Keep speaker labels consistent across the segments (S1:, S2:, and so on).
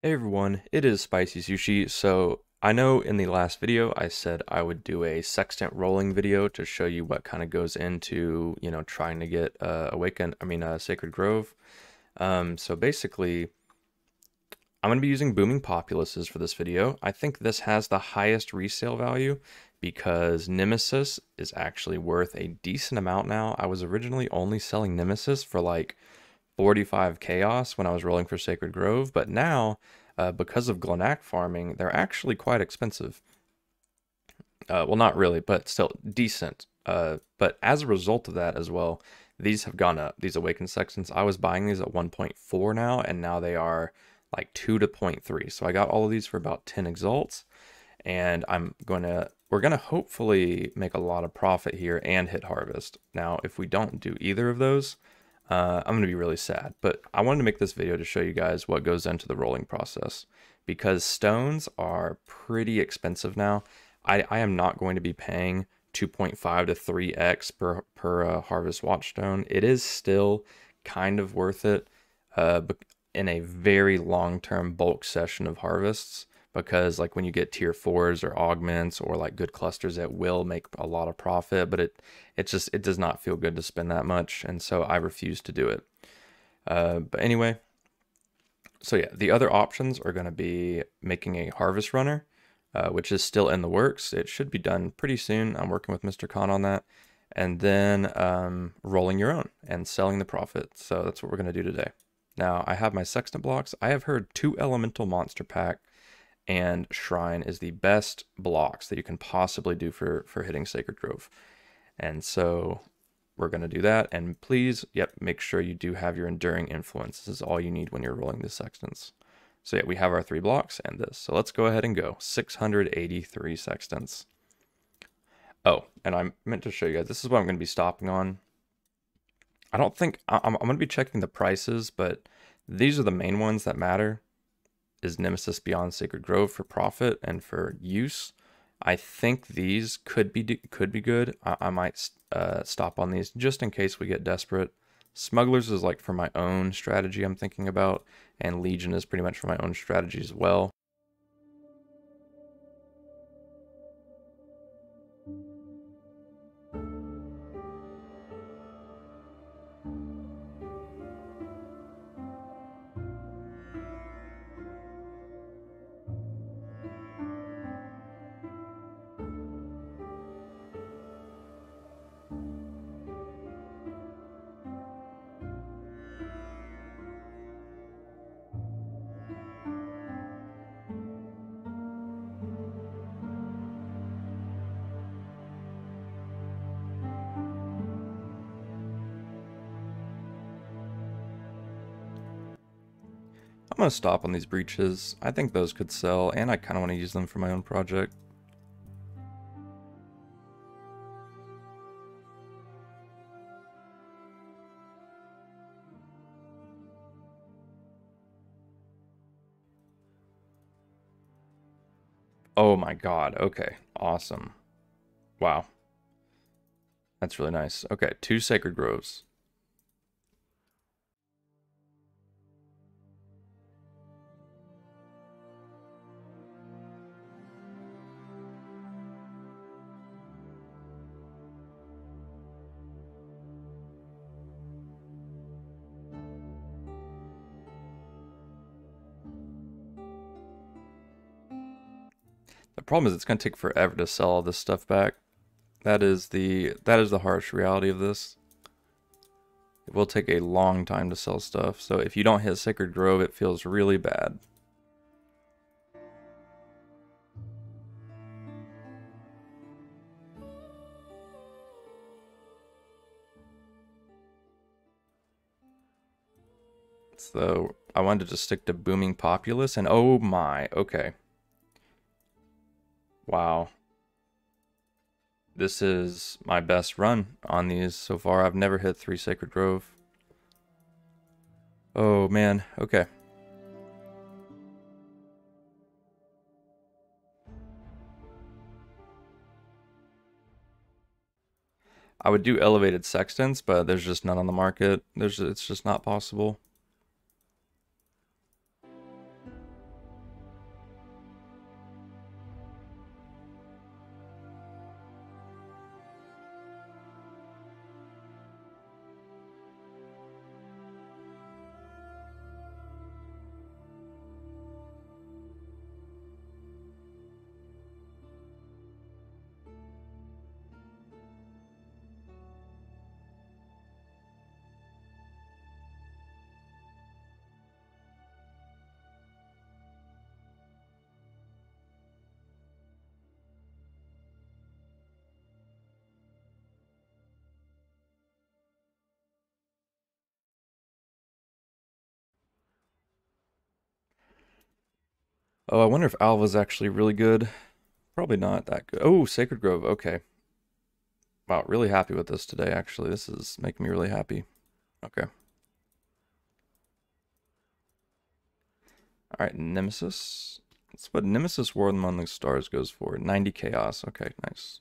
S1: Hey everyone, it is Spicy Sushi. So I know in the last video I said I would do a sextant rolling video to show you what kind of goes into, you know, trying to get uh, Awaken, I mean, uh, Sacred Grove. Um, so basically, I'm going to be using Booming Populaces for this video. I think this has the highest resale value because Nemesis is actually worth a decent amount now. I was originally only selling Nemesis for like 45 chaos when I was rolling for Sacred Grove, but now, uh, because of Glennach farming, they're actually quite expensive. Uh, well, not really, but still decent. Uh, but as a result of that as well, these have gone up. These Awakened Sextants, I was buying these at 1.4 now, and now they are like 2 to 0.3. So I got all of these for about 10 exalts, and I'm going to, we're going to hopefully make a lot of profit here and hit harvest. Now, if we don't do either of those, uh, I'm going to be really sad. But I wanted to make this video to show you guys what goes into the rolling process because stones are pretty expensive now. I, I am not going to be paying 2.5 to 3x per, per uh, harvest watch stone. It is still kind of worth it uh, in a very long-term bulk session of harvests because like when you get tier fours or augments or like good clusters it will make a lot of profit but it it just it does not feel good to spend that much and so i refuse to do it. Uh, but anyway so yeah the other options are going to be making a harvest runner uh, which is still in the works. It should be done pretty soon. I'm working with mr khan on that. And then um, rolling your own and selling the profit. So that's what we're going to do today. Now i have my sextant blocks. I have heard two elemental monster pack and Shrine is the best blocks that you can possibly do for, for hitting Sacred Grove. And so we're going to do that. And please, yep, make sure you do have your Enduring Influence. This is all you need when you're rolling the Sextants. So yeah, we have our three blocks and this. So let's go ahead and go. 683 Sextants. Oh, and I meant to show you guys, this is what I'm going to be stopping on. I don't think, I'm, I'm going to be checking the prices, but these are the main ones that matter is Nemesis Beyond Sacred Grove for profit and for use. I think these could be could be good. I, I might uh, stop on these just in case we get desperate. Smugglers is like for my own strategy I'm thinking about, and Legion is pretty much for my own strategy as well. I'm going to stop on these breaches. I think those could sell, and I kind of want to use them for my own project. Oh my god, okay, awesome. Wow. That's really nice. Okay, two Sacred Groves. Problem is it's going to take forever to sell all this stuff back. That is the that is the harsh reality of this. It will take a long time to sell stuff. So if you don't hit Sacred Grove, it feels really bad. So I wanted to stick to Booming Populace, and oh my, okay. Wow. This is my best run on these so far. I've never hit 3 Sacred Grove. Oh man, okay. I would do elevated sextants, but there's just none on the market. There's it's just not possible. Oh, I wonder if Alva's actually really good. Probably not that good. Oh, Sacred Grove. Okay. Wow, really happy with this today, actually. This is making me really happy. Okay. Alright, Nemesis. That's what Nemesis War Among the Stars goes for. 90 Chaos. Okay, nice.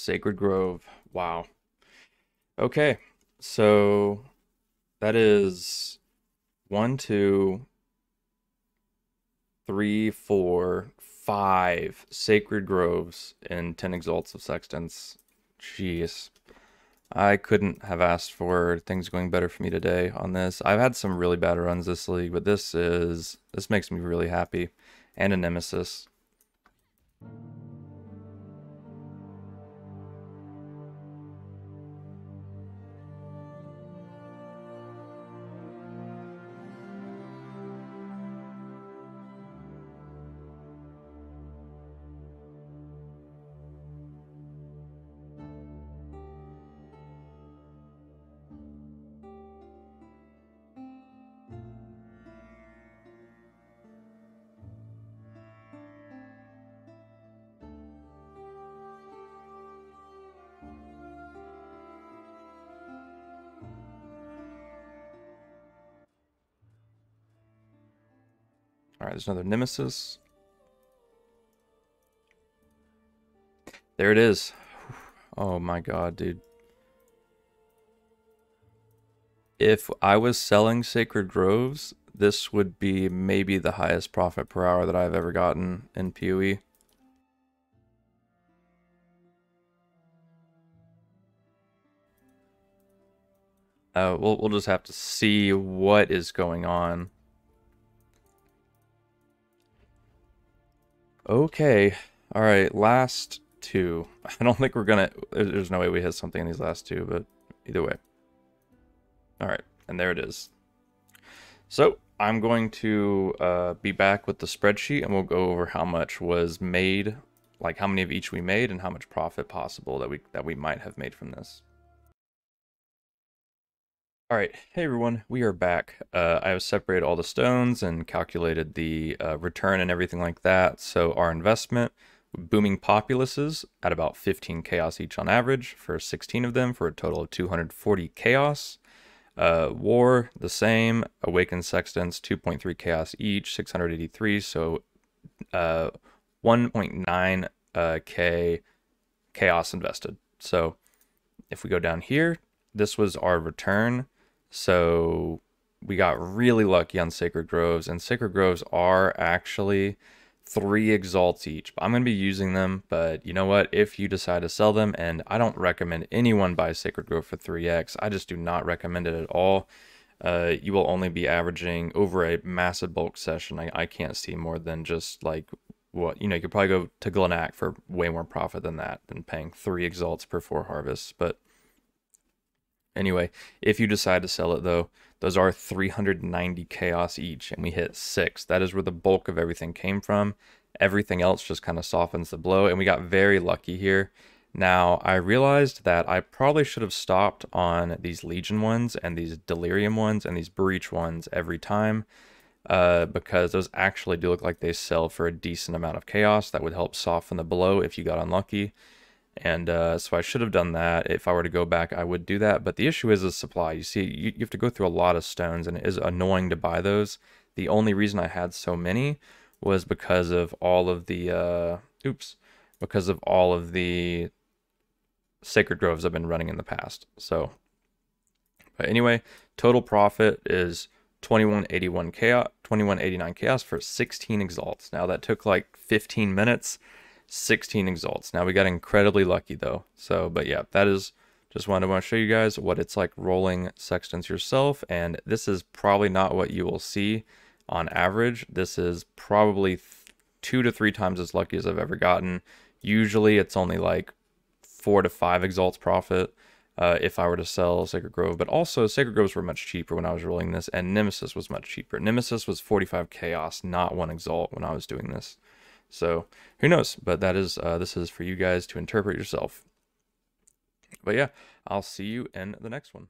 S1: Sacred Grove. Wow. Okay, so that is one, two, three, four, five Sacred Groves and 10 Exalts of Sextants. Jeez. I couldn't have asked for things going better for me today on this. I've had some really bad runs this league, but this is this makes me really happy. And a nemesis. Alright, there's another Nemesis. There it is. Oh my god, dude. If I was selling Sacred Groves, this would be maybe the highest profit per hour that I've ever gotten in PoE. Uh, we'll, we'll just have to see what is going on. Okay. All right. Last two. I don't think we're gonna. There's no way we hit something in these last two, but either way. All right, and there it is. So I'm going to uh, be back with the spreadsheet, and we'll go over how much was made, like how many of each we made, and how much profit possible that we that we might have made from this. All right, hey everyone, we are back. Uh, I have separated all the stones and calculated the uh, return and everything like that. So our investment, booming populaces at about 15 chaos each on average for 16 of them for a total of 240 chaos. Uh, war, the same. Awakened Sextants, 2.3 chaos each, 683. So uh, 1.9 uh, K chaos invested. So if we go down here, this was our return. So we got really lucky on Sacred Groves, and Sacred Groves are actually three exalts each. I'm going to be using them, but you know what? If you decide to sell them, and I don't recommend anyone buy Sacred Grove for 3x, I just do not recommend it at all. Uh, you will only be averaging over a massive bulk session. I, I can't see more than just like what you know. You could probably go to Glennach for way more profit than that, than paying three exalts per four harvests. But Anyway, if you decide to sell it though, those are 390 chaos each, and we hit six. That is where the bulk of everything came from. Everything else just kind of softens the blow, and we got very lucky here. Now, I realized that I probably should have stopped on these Legion ones and these Delirium ones and these Breach ones every time uh, because those actually do look like they sell for a decent amount of chaos. That would help soften the blow if you got unlucky. And uh, so I should have done that. If I were to go back, I would do that. But the issue is the supply. You see, you, you have to go through a lot of stones, and it is annoying to buy those. The only reason I had so many was because of all of the, uh, oops, because of all of the sacred groves I've been running in the past. So, but anyway, total profit is 2181 chaos, 2189 chaos for 16 exalts. Now that took like 15 minutes 16 exalts. Now we got incredibly lucky though. So, but yeah, that is just wanted to show you guys what it's like rolling sextants yourself. And this is probably not what you will see on average. This is probably two to three times as lucky as I've ever gotten. Usually it's only like four to five exalts profit. uh, if I were to sell Sacred Grove, but also Sacred Groves were much cheaper when I was rolling this, and Nemesis was much cheaper. Nemesis was 45 Chaos, not one Exalt when I was doing this. So who knows? But that is uh, this is for you guys to interpret yourself. But yeah, I'll see you in the next one.